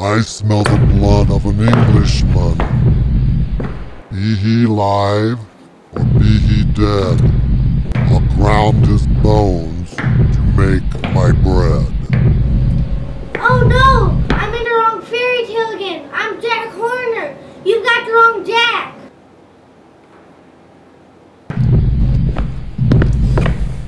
I smell the blood of an Englishman. Be he live or be he dead, I'll ground his bones to make my bread.